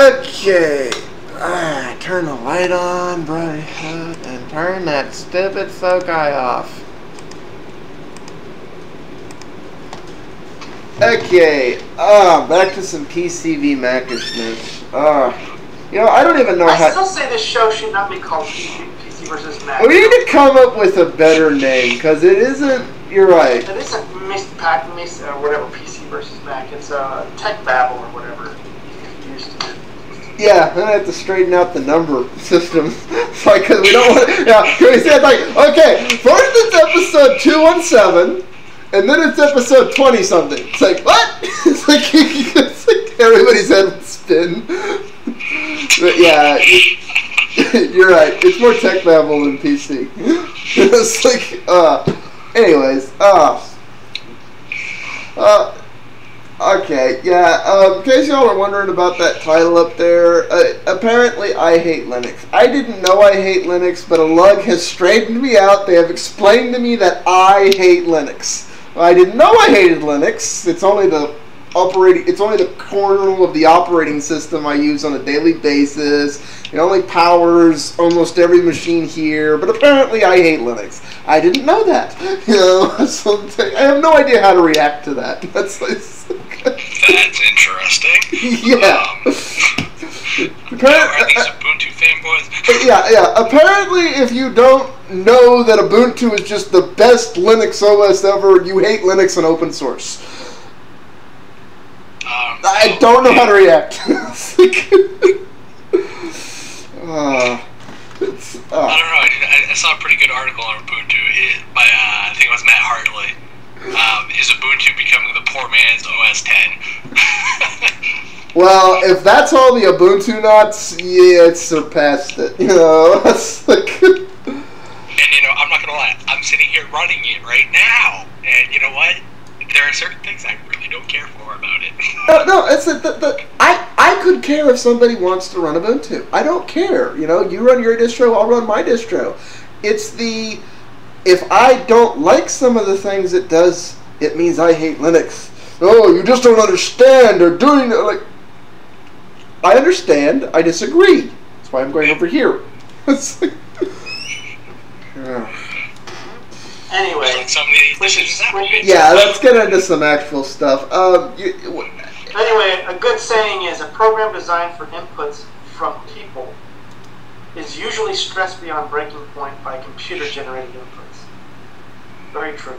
Okay. Ah, turn the light on, bright, and turn that stupid Foci off. Okay, ah, back to some PCV Macishness. Ah, you know, I don't even know I how. I still say this show should not be called PC, PC versus Mac. We need to come up with a better name, because it isn't. You're right. It isn't Miss Pac, Miss, or whatever, PC versus Mac. It's uh, Tech Babble or whatever you used to do. Yeah, then I have to straighten out the number system. it's like, cause we don't want to. yeah, cause we said like, okay, first it's episode 217, and then it's episode 20 something. It's like, what? It's like, it's like everybody's head spin. But yeah, you- you're right. It's more tech babble than PC. it's like, uh, anyways, uh, uh, Okay, yeah. Um, in case y'all are wondering about that title up there, uh, apparently I hate Linux. I didn't know I hate Linux, but a lug has straightened me out. They have explained to me that I hate Linux. I didn't know I hated Linux. It's only the operating. It's only the kernel of the operating system I use on a daily basis. It only powers almost every machine here, but apparently I hate Linux. I didn't know that. You know, so I have no idea how to react to that. That's. That's interesting. Yeah. Um, Appar- are these Ubuntu fanboys? yeah, yeah. Apparently, if you don't know that Ubuntu is just the best Linux OS ever, you hate Linux and open source. Um, I don't know how to react. It's uh, I uh, don't know. I, I, I saw a pretty good article on Ubuntu it, by uh, I think it was Matt Hartley. Um, is Ubuntu becoming the poor man's OS X? well, if that's all the Ubuntu nuts, yeah, it's surpassed it. You know, it's like. and you know, I'm not gonna lie. I'm sitting here running it right now, and you know what? There are certain things I really don't care for about it. No, no, it's the, the, the I I could care if somebody wants to run Ubuntu. I don't care. You know, you run your distro, I'll run my distro. It's the if I don't like some of the things it does, it means I hate Linux. Oh, you just don't understand. They're doing it like. I understand. I disagree. That's why I'm going over here. Ugh. Anyway, like some Which decisions is- that we which is- yeah, let's get into some actual stuff. Um, you, w- Anyway, a good saying is a program designed for inputs from people is usually stressed beyond breaking point by computer generated inputs. Very true.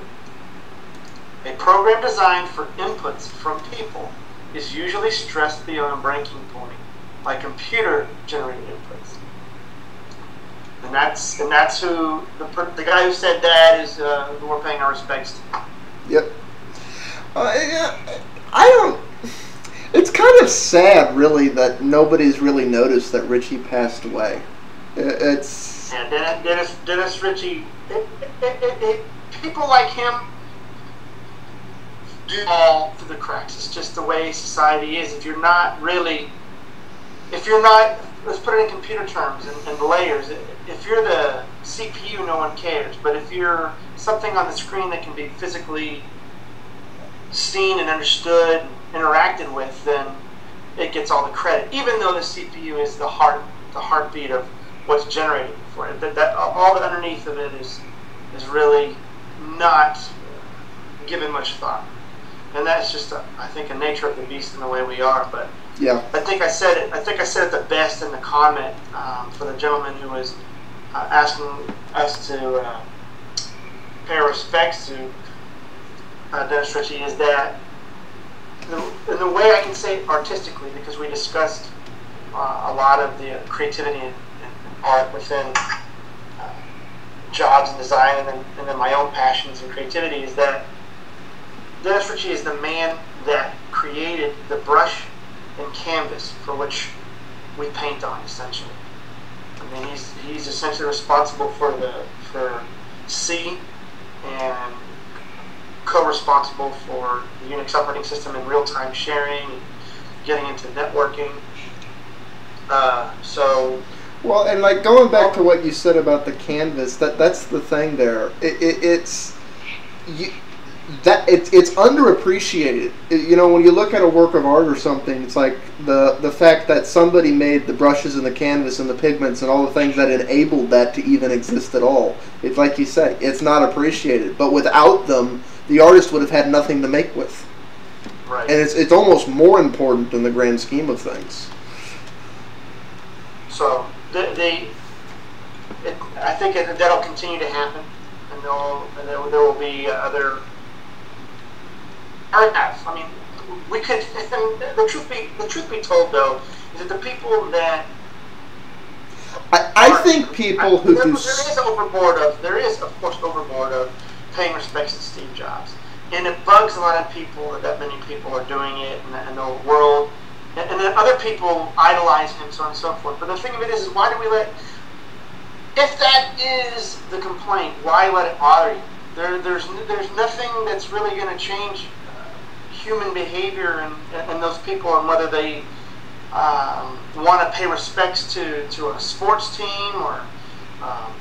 A program designed for inputs from people is usually stressed beyond breaking point by computer generated inputs. And that's and that's who the, the guy who said that is uh, who we're paying our respects to. Yep. Uh, yeah, I don't. It's kind of sad, really, that nobody's really noticed that Ritchie passed away. It's And Dennis, Dennis, Ritchie, it, it, it, it, people like him do fall through the cracks. It's just the way society is. If you're not really, if you're not, let's put it in computer terms and, and layers. If you're the CPU, no one cares. But if you're something on the screen that can be physically seen and understood, interacted with, then it gets all the credit. Even though the CPU is the heart, the heartbeat of what's generated for it. That, that all the underneath of it is is really not given much thought. And that's just, a, I think, a nature of the beast and the way we are. But yeah, I think I said it. I think I said it the best in the comment um, for the gentleman who was uh, asking us to uh, pay respects to uh, Dennis Ritchie is that the, in the way I can say it artistically, because we discussed uh, a lot of the creativity and, and art within uh, jobs and design, and then, and then my own passions and creativity, is that Dennis Ritchie is the man that created the brush and canvas for which we paint on, essentially. I mean, he's he's essentially responsible for the for C and co-responsible for the Unix operating system and real-time sharing, and getting into networking. Uh, so Well, and like going back to what you said about the canvas, that that's the thing there. It, it, it's you, that it's it's underappreciated. It- you know, when you look at a work of art or something, it's like the the fact that somebody made the brushes and the canvas and the pigments and all the things that enabled that to even exist at all. It's like you say, it's not appreciated. But without them, the artist would have had nothing to make with, Right. and it's it's almost more important in the grand scheme of things. So they, they it, I think it, that'll continue to happen, and and there, there will be uh, other. Or have. I mean, we could. And the truth be the truth be told, though, is that the people that I, I think people who there, do. there s- is overboard of there is of course overboard of paying respects to Steve Jobs, and it bugs a lot of people that that many people are doing it, and, the- and the world, and, and then other people idolize him, so on and so forth. But the thing of it is, is why do we let? If that is the complaint, why let it bother you? There, there's there's nothing that's really going to change human behavior and, and those people and whether they um, want to pay respects to, to a sports team or um,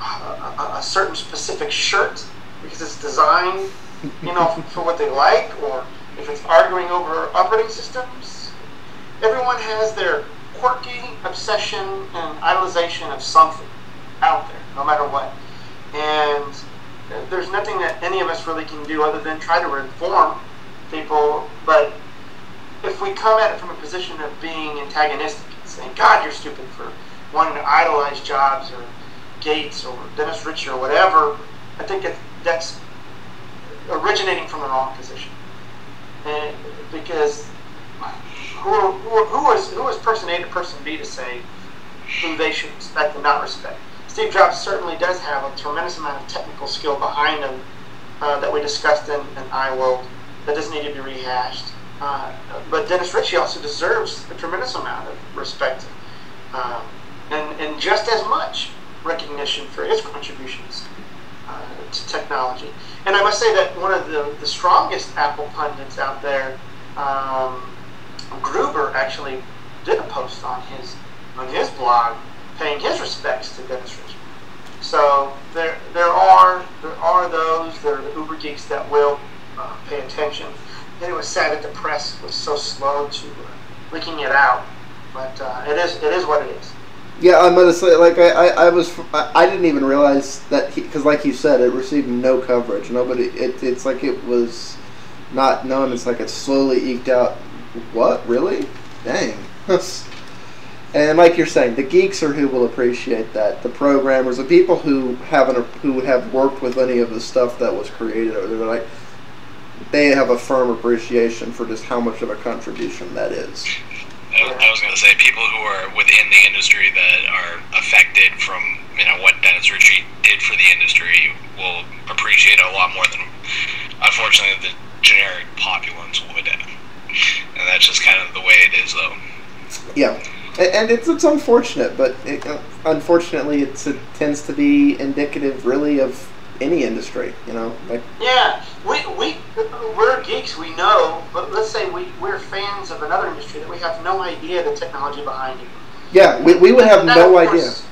a, a, certain specific shirt because it's designed, you know, for what they like, or if it's arguing over operating systems. Everyone has their quirky obsession and idolization of something out there, no matter what. And there's nothing that any of us really can do other than try to inform people, but if we come at it from a position of being antagonistic and saying, God, you're stupid for wanting to idolize Jobs or Gates or Dennis Ritchie or whatever, I think that that's originating from the wrong position. And because who, who, who, is, who is person A to person B to say who they should respect and not respect? Steve Jobs certainly does have a tremendous amount of technical skill behind him uh, that we discussed in, in iWorld that doesn't need to be rehashed. Uh, but Dennis Ritchie also deserves a tremendous amount of respect um, and, and just as much recognition for his contributions uh, to technology. And I must say that one of the, the strongest Apple pundits out there, um, Gruber, actually did a post on his on his blog paying his respects to Dennis Ritchie. So there there are there are those that are the uber geeks that will uh, pay attention. And it was sad that the press was so slow to uh, leaking it out, but uh, it is it is what it is. Yeah, I'm gonna say like I, I, I was I, I didn't even realize that because like you said it received no coverage. Nobody it, it's like it was not known. It's like it slowly eked out. What really? Dang. and like you're saying, the geeks are who will appreciate that. The programmers, the people who haven't who have worked with any of the stuff that was created over there, they're like they have a firm appreciation for just how much of a contribution that is. I was- going to say people who are within the industry that are affected from you know what Dennis Ritchie did for the industry will appreciate it a lot more than unfortunately the generic populace would. And that's just kind of the way it is, though. Yeah, and it's it's unfortunate, but it, uh, unfortunately, it's, it tends to be indicative, really, of any industry. You know, like Yeah, we, we, we're geeks, we know, but let's say we, we're fans of another industry that we have no idea the technology behind it. yeah, we, we would have And no idea. course-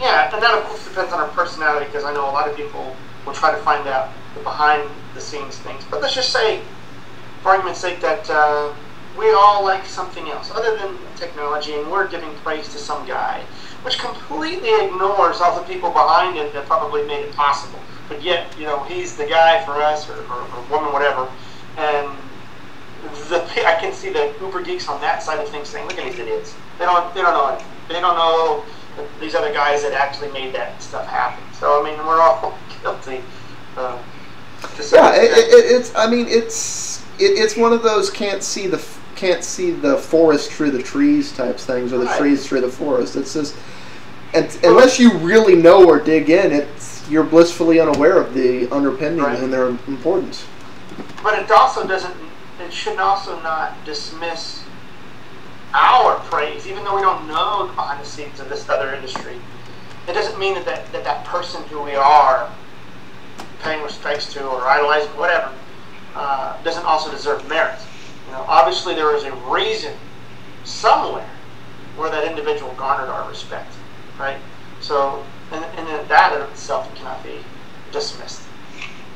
Yeah, and that of course depends on our personality because I know a lot of people will try to find out the behind the scenes things. But let's just say, for argument's sake, that uh, we all like something else other than technology and we're giving praise to some guy, which completely ignores all the people behind it that probably made it possible. But yet, you know, he's the guy for us or, or, or woman, whatever. And the I can see the Uber geeks on that side of things saying, "Look at these idiots. They don't they don't know anything. They don't know these other guys that actually made that stuff happen." So I mean, we're all guilty. Uh, Yeah, it, it, it's. I mean, it's it, it's one of those can't see the can't see the forest through the trees types things, or the Right. trees through the forest. It's just, and unless you really know or dig in, it's you're blissfully unaware of the underpinnings Right. and their importance. But it also doesn't. It should also not dismiss our praise, even though we don't know the behind the scenes of this other industry. It doesn't mean that that, that, that person who we are paying respects to or idolizing, whatever, uh, doesn't also deserve merit. You know, obviously there is a reason somewhere where that individual garnered our respect, right? So, and, and that in itself cannot be dismissed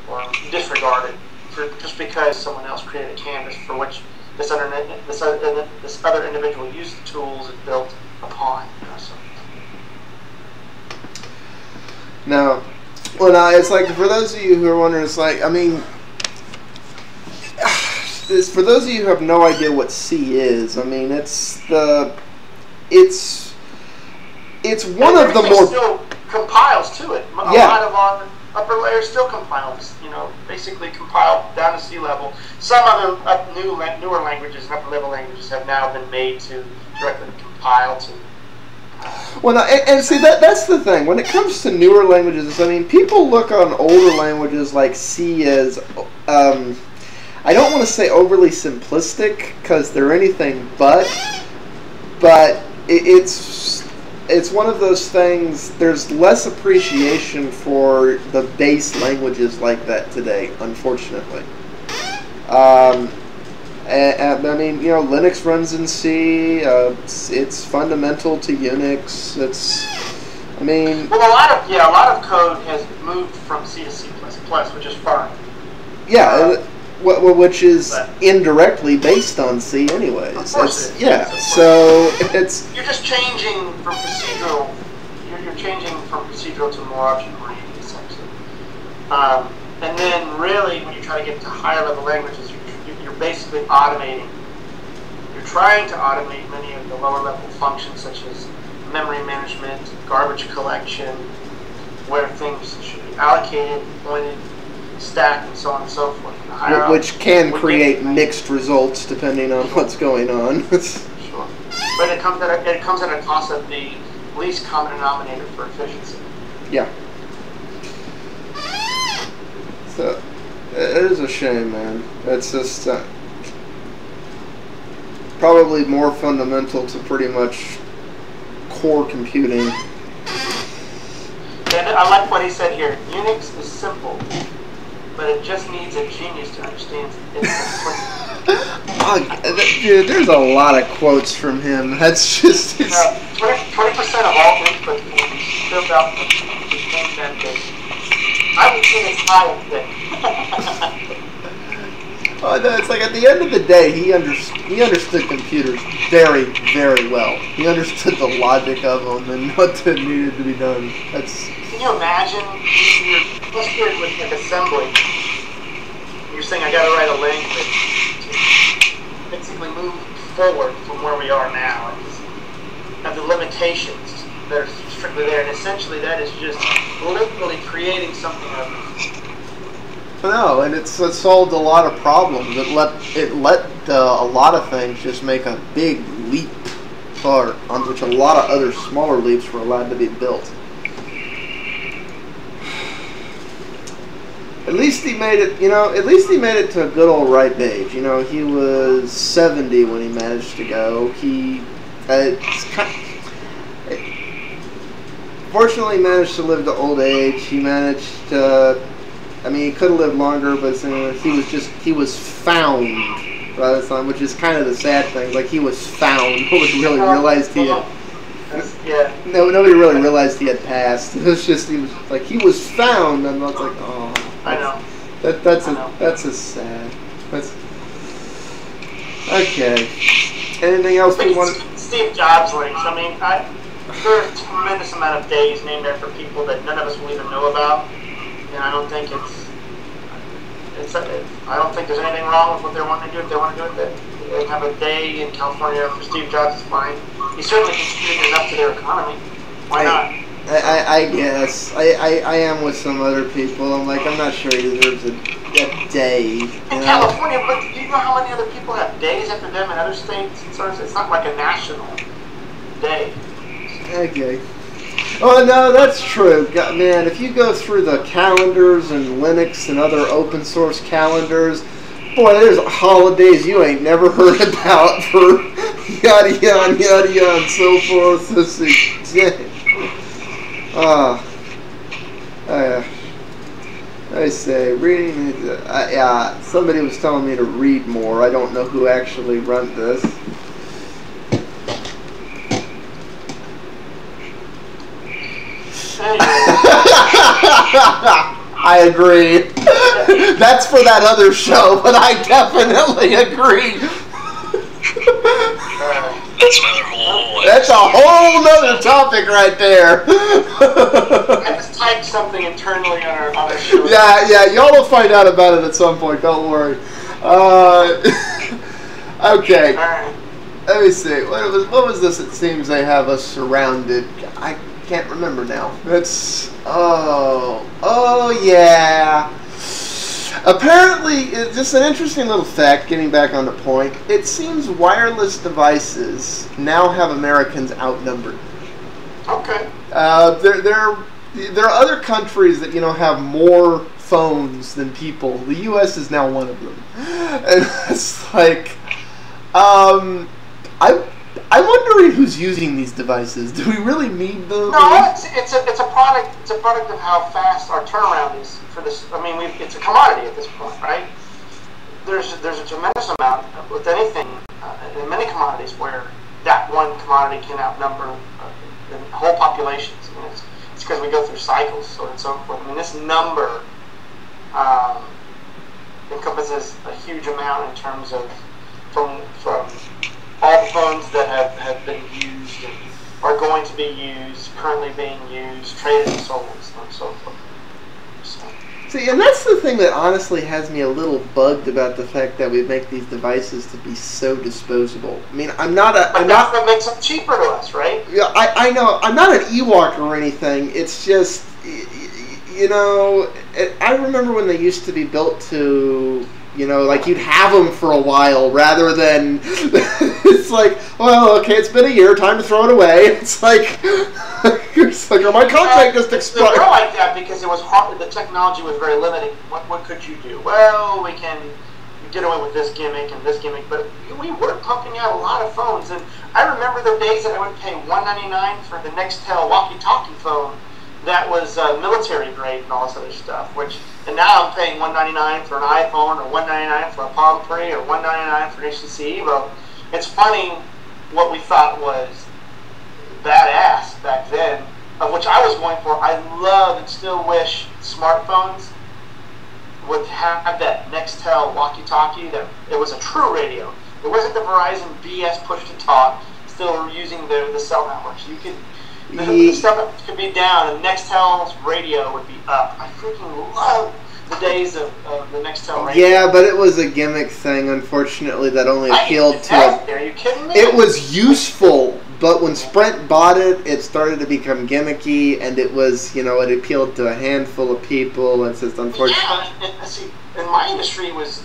or disregarded. for just because someone else created a canvas for which this other this other, this other individual used the tools and built upon. You know, so. Now, well, now it's like for those of you who are wondering, it's like I mean, this, for those of you who have no idea what C is, I mean, it's the it's it's one and of the more still compiles to it. A Yeah. lot of our upper layers still compiles. You know, basically compiled down to C level. Some other up new newer languages and upper level languages have now been made to directly compile to. Well, now, and, and see that that's the thing. When it comes to newer languages, I mean, people look on older languages like C as, um, I don't want to say overly simplistic because they're anything but, but it, it's it's one of those things. There's less appreciation for the base languages like that today, unfortunately. Um, and, and, I mean, you know, Linux runs in C. Uh, it's, it's fundamental to Unix. It's, I mean, Well, a lot of yeah, a lot of code has moved from C to C++, which is fine. yeah, Uh, wh- which is but- indirectly based on C, anyways. Of course It's- it is, yeah. So it's You're just changing from procedural. You're, you're changing from procedural to more object-oriented, essentially. Um, and then, really, when you try to get to higher level languages, you- you're basically automating. You're trying to automate many of the lower level functions, such as memory management, garbage collection, where things should be allocated, pointed, stacked, and so on and so forth. And which can we get- create mixed results depending on what's going on. Sure. But it comes at a, it comes at a cost of the least common denominator for efficiency. yeah. So it is a shame, man. It's just uh, probably more fundamental to pretty much core computing. And I like what he said here. Unix is simple, but it just needs a genius to understand. Oh, dude, there's a lot of quotes from him. That's just it's, Now, 20 percent of all input can be filled out with the same foundation. I would say it's high up there. oh, no, it's like at the end of the day, he under, he understood computers very, very well. He understood the logic of them and what needed to be done. That's Can you imagine you're frustrated with like assembly? You're saying I gotta write a language to basically move forward from where we are now. And have the limitations that are strictly there, and essentially that is just literally creating something of no, and it's it solved a lot of problems. It let it let uh, a lot of things just make a big leap forward, on which a lot of other smaller leaps were allowed to be built. At least he made it, you know, at least he made it to a good old ripe age. You know, he was 70 when he managed to go. He, uh, kind fortunately managed to live to old age. He managed to, I mean, he could have lived longer, but uh, he was just, he was found by the time, which is kind of the sad thing. Like, he was found. Nobody really realized he had, yeah. no, nobody really realized he had passed. It was just, he was, like, he was found, and I was like, oh. I know. That that's I a know. that's a sad. That's okay. Anything else we want? Steve Jobs links. I mean, I, there are a tremendous amount of days named after people that none of us will even know about, and I don't think it's. It's. A, I don't think there's anything wrong with what they're wanting to do. If they want to do it, they, they have a day in California for Steve Jobs. It's fine. He certainly contributed enough to their economy. Why not? I, I, I guess I, I, I am with some other people. I'm like I'm not sure he deserves a, a day. You In know? California, but do you know how many other people have days after them in other states? It's, sort it's not like a national day. Okay. Oh no, that's true. God, man, if you go through the calendars and Linux and other open source calendars, boy, there's holidays you ain't never heard about for yada yada yada yada and so forth. This is Ah, uh, I say reading. Uh, yeah, somebody was telling me to read more. I don't know who actually run this. I agree. That's for that other show, but I definitely agree. That's another whole. That's a whole nother topic right there. I just typed something internally on our, on our show. yeah, yeah, y'all will find out about it at some point. Don't worry. Uh, okay, let me see. What was, what was this? It seems they have us surrounded. I can't remember now. It's oh, oh yeah. Apparently, just an interesting little fact. Getting back on the point, it seems wireless devices now have Americans outnumbered. Okay. Uh, there, there, there are other countries that you know have more phones than people. The U.S. is now one of them, and it's like, um, I, I'm wondering who's using these devices. Do we really need them? No, it's, it's a it's a product it's a product of how fast our turnaround is for this. I mean, we it's a commodity at this point, right? There's there's a tremendous amount with anything uh, in many commodities where that one commodity can outnumber uh, the whole populations. I mean, it's it's because we go through cycles, so on and so forth. I mean, this number um, encompasses a huge amount in terms of from from all the phones that have, have been used and are going to be used, currently being used, traded and sold, and so on and so forth. So, See, and that's the thing that honestly has me a little bugged about the fact that we make these devices to be so disposable. I mean, I'm not a, but I'm that's not. what makes them cheaper to us, right? Yeah, I, I know. I'm not an Ewok or anything. It's just, you know, it, I remember when they used to be built to, you know, like you'd have them for a while rather than, it's like, well, okay, it's been a year, time to throw it away. It's like, it's like, or my contract just They were expired. like that because it was hard. The technology was very limiting. What what could you do? Well, we can get away with this gimmick and this gimmick, but we were pumping out a lot of phones. And I remember the days that I would pay one ninety nine for the Nextel walkie-talkie phone that was uh, military grade and all this other stuff. Which and now I'm paying one ninety nine for an iPhone or one ninety nine for a Palm Pre or one ninety nine for an HTC Evo. It's funny what we thought was badass back then, of which I was going for. I love and still wish smartphones would have that Nextel walkie-talkie. That it was a true radio. It wasn't the Verizon BS push to talk. Still using the the cell networks. You could. The, the networks could be down, and Nextel's radio would be up. I freaking love the days of, of the Nextel radio. Yeah, but it was a gimmick thing, unfortunately, that only appealed to it a. Are you kidding me? It was useful, but when Sprint bought it, it started to become gimmicky, and it was, you know, it appealed to a handful of people. It's just unfortunate. Yeah, and, see, and my industry was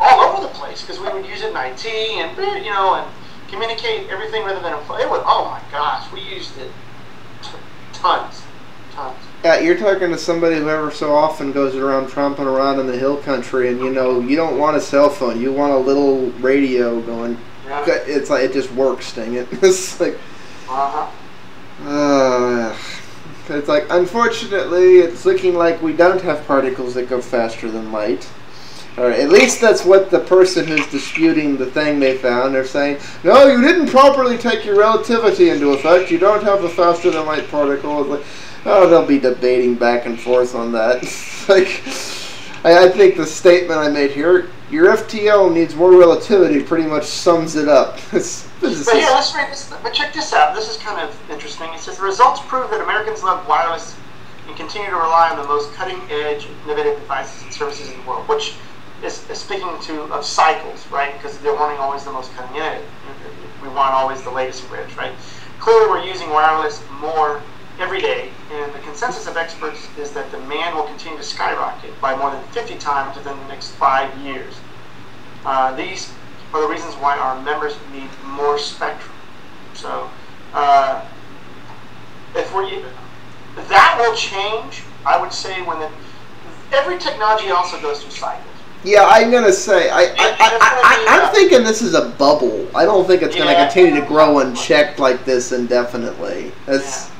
all over the place because we would use it in IT and you know and communicate everything rather than. It was oh my gosh, we used it tons, You're talking to somebody who ever so often goes around tromping around in the hill country, and you know, you don't want a cell phone. You want a little radio going. Yeah. It's like it just works. Dang it! It's like. Uh huh. Uh, it's like, unfortunately, it's looking like we don't have particles that go faster than light. Or at least that's what the person who's disputing the thing they found. They're saying, no, you didn't properly take your relativity into effect. You don't have a faster than light particle. Oh, they'll be debating back and forth on that. like, I, I think the statement I made here, your FTL needs more relativity, pretty much sums it up. It's, this is But here, let's read this. But check this out. This is kind of interesting. It says the results prove that Americans love wireless and continue to rely on the most cutting-edge, innovative devices and services in the world, which is, is speaking to of cycles, right? Because they're wanting always the most cutting edge. We want always the latest and greatest, right? Clearly, we're using wireless more every day, and the consensus of experts is that demand will continue to skyrocket by more than 50 times within the next five years. Uh, these are the reasons why our members need more spectrum. So, uh, if we're even, that will change. I would say when the every technology also goes through cycles. Yeah, I'm gonna say I, I, I, I, I I'm thinking this is a bubble. I don't think it's gonna Yeah. continue to grow unchecked like this indefinitely. That's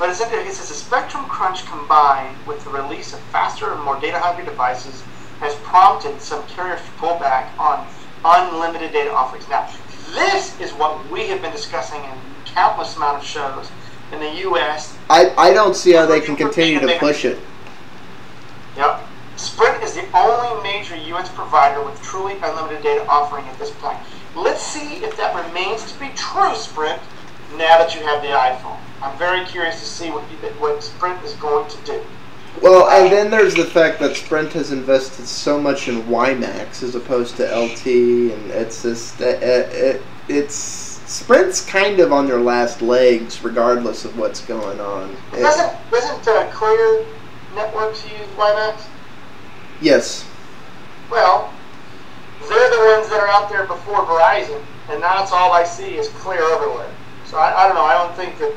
But it's, it says a spectrum crunch combined with the release of faster and more data-hungry devices has prompted some carriers to pull back on unlimited data offerings. Now, this is what we have been discussing in countless amount of shows in the U.S. I, I don't see how they can continue to push it. Yep. Sprint is the only major U.S. provider with truly unlimited data offering at this point. Let's see if that remains to be true, Sprint, now that you have the iPhone. I'm very curious to see what, what Sprint is going to do. Well, and then there's the fact that Sprint has invested so much in WiMAX as opposed to LT, and it's just it, it, it's Sprint's kind of on their last legs, regardless of what's going on. It- Doesn't doesn't uh, Clear Networks use WiMAX? yes, Well, they're the ones that are out there before Verizon, and now it's all I see is Clear everywhere. So I, I don't know. I don't think that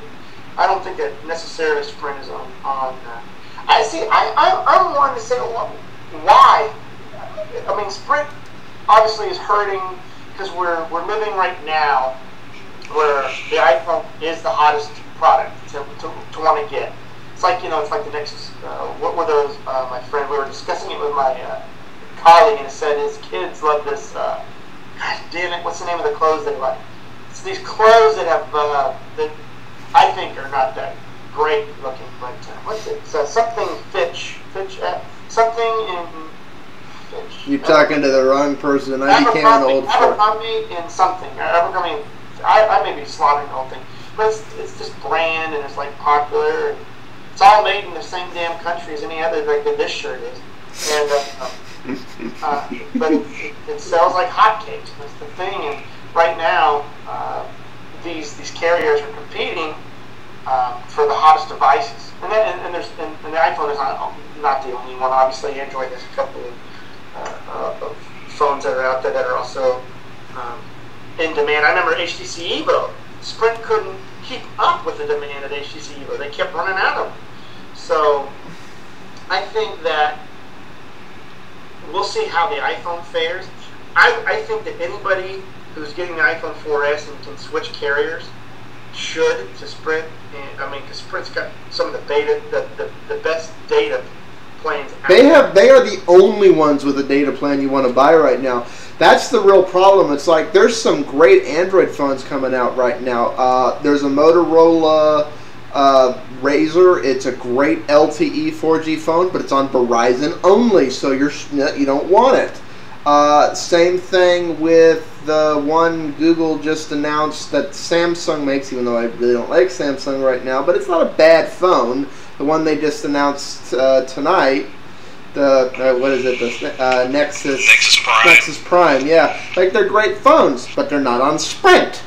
I don't think that necessarily Sprint is on on. Uh, I see. I, I I'm wanting to say why. I mean, Sprint obviously is hurting because we're we're living right now where the iPhone is the hottest product to, to, to want to get. It's like you know, it's like the next. Uh, what were those? Uh, my friend, we were discussing it with my uh, colleague, and it said his kids love this. Uh, God damn it! What's the name of the clothes they like? It's these clothes that have uh, that I think are not that great looking, but uh, what's it? So something Fitch, Fitch, uh, something in Fitch. you're talking to the wrong person. I became an old fart. Abercrombie in something. Or Abercrombie. I, I may be slaughtering the whole thing, but it's, it's this brand and it's like popular. And it's all made in the same damn country as any other like this shirt is, and uh, uh, but it, it sells like hotcakes. That's the thing. And right now, uh, these these carriers are competing um, for the hottest devices. And, then, and, and there's and, and the iPhone is not not the only one. Obviously, Android has a couple of, uh, uh, of phones that are out there that are also um, in demand. I remember HTC Evo. Sprint couldn't keep up with the demand of HTC Evo. They kept running out of them. So I think that we'll see how the iPhone fares. I, I think that anybody who's getting the iPhone 4S and can switch carriers should to Sprint. And, I mean, because Sprint's got some of the beta, the, the, the best data plans. out They have they are the only ones with a data plan you want to buy right now. That's the real problem. It's like there's some great Android phones coming out right now. Uh, there's a Motorola uh, Razr. It's a great LTE 4G phone, but it's on Verizon only, so you're you don't want it. Uh, same thing with the one Google just announced that Samsung makes, even though I really don't like Samsung right now, but it's not a bad phone. The one they just announced uh, tonight, the uh, what is it, the uh, Nexus Nexus Prime. Nexus Prime, yeah, like they're great phones, but they're not on Sprint.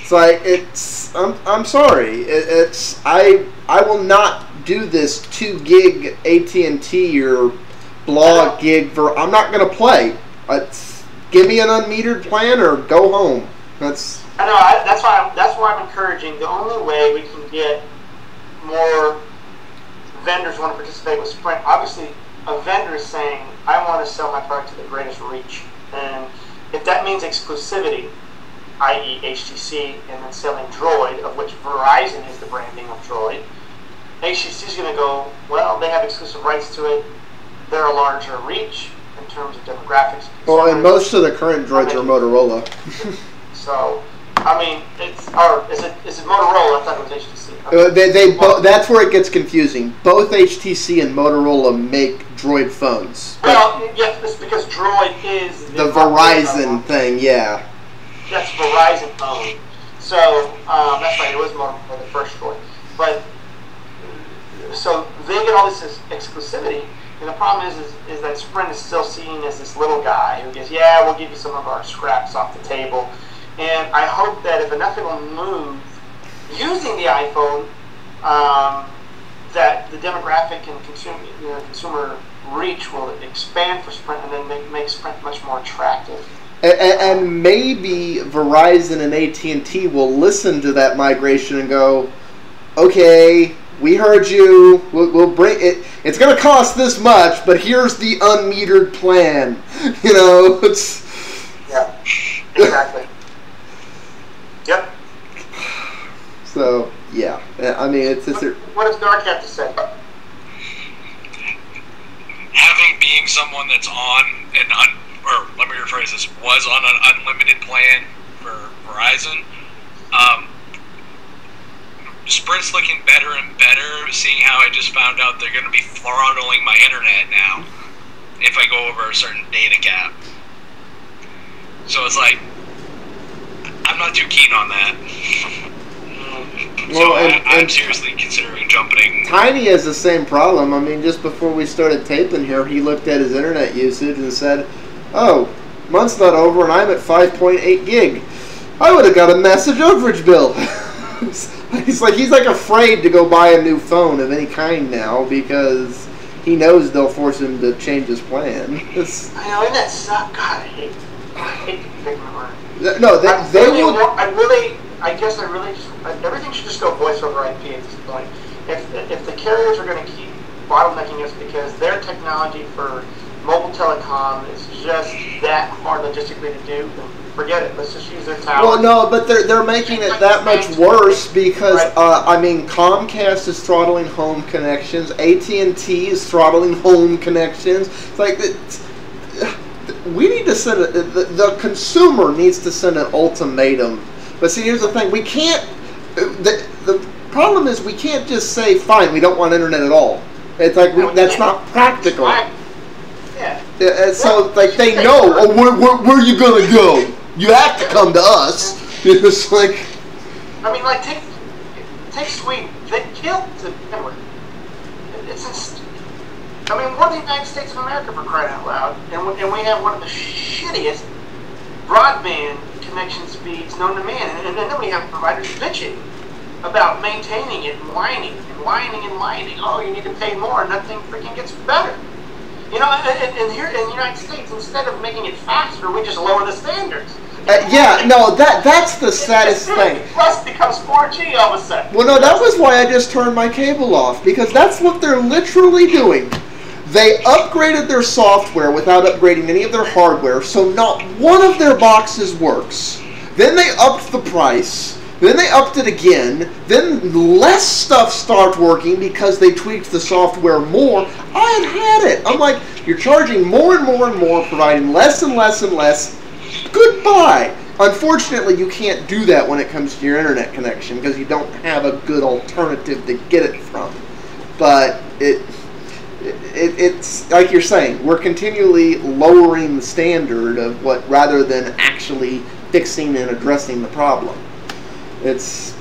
It's like it's I'm, I'm sorry, it, it's I I will not do this two gig AT and T or blog gig for I'm not gonna play. It's, give me an unmetered plan or go home. That's I know. I, that's why. I'm, that's why I'm encouraging. The only way we can get more vendors want to participate with Sprint. Obviously, a vendor is saying, "I want to sell my product to the greatest reach," and if that means exclusivity, i.e., HTC, and then selling Droid, of which Verizon is the branding of Droid, HTC is going to go. Well, they have exclusive rights to it. They're a larger reach in terms of demographics. well, and most of the current droids are Motorola. So, I mean, it's or is it is it Motorola? I thought it was HTC. Uh, they, they bo- that's where it gets confusing. Both HTC and Motorola make Droid phones. Well, yes, it's because Droid is the Verizon thing, yeah. That's Verizon owned. So um, that's right. It was Motorola the first Droid, but so they get all this exclusivity. And the problem is, is, is that Sprint is still seen as this little guy who goes, yeah, we'll give you some of our scraps off the table. And I hope that if enough people move using the iPhone, um, that the demographic and consumer, you know, consumer reach will expand for Sprint and then make, make Sprint much more attractive. And, and maybe Verizon and AT and T will listen to that migration and go, "Okay, we heard you. We'll, we'll bring it. It's going to cost this much, but here's the unmetered plan." You know, it's Yeah, exactly. yep. so yeah. I mean, it's just What does Dark have to say? having being someone that's on an un, or let me rephrase this was on an unlimited plan for Verizon. Um, Sprint's looking better and better. Seeing how I just found out they're going to be throttling my internet now. if I go over a certain data cap. So it's like I'm not too keen on that. so Well, and- I, I'm and- seriously considering jumping. Tiny has the same problem. I mean, just before we started taping here, he looked at his internet usage and said, "Oh, month's not over, and I'm at 5.8 gig. I would have got a massive overage bill." he's like he's like afraid to go buy a new phone of any kind now because he knows they'll force him to change his plan. It's, I know, isn't that suck? God, I hate, I hate the word. no, they, I they really, will. I really, I guess I really just, I- everything should just go voice over IP at this point. If, if the carriers are going to keep bottlenecking us because their technology for mobile telecom is just that hard logistically to do, then forget it. Let's just use their towers. Well, no, but they're they're making it that much worse because Right. uh, I mean Comcast is throttling home connections, AT and T is throttling home connections. It's like it's, we need to send a, the the consumer needs to send an ultimatum. But see, here's the thing: we can't. The the problem is we can't just say fine, we don't want internet at all. It's like we, that's can't. practical. Yeah. So like they know, oh, where, where, where are you gonna go? You have to come to us. It's like. I mean, like take take Sweden. They killed the. It- It's inst- I mean, we're the United States of America for crying out loud, and we, and we have one of the shittiest broadband connection speeds known to man, and, and then we have providers bitching about maintaining it and whining and whining and whining. Oh, you need to pay more, nothing freaking gets better. You know, and, and- here in the United States, instead of making it faster, we just lower the standards. Uh, yeah, no, that that's the saddest thing. Plus becomes 4G all of a sudden. Well, no, that was why I just turned my cable off because that's what they're literally doing. They upgraded their software without upgrading any of their hardware, so not one of their boxes works. Then they upped the price. Then they upped it again. Then less stuff starts working because they tweaked the software more. I had had it. I'm like, you're charging more and more and more, providing less and less and less. Goodbye. Unfortunately, you can't do that when it comes to your internet connection because you don't have a good alternative to get it from. But it, it it's like you're saying, we're continually lowering the standard of what rather than actually fixing and addressing the problem. It's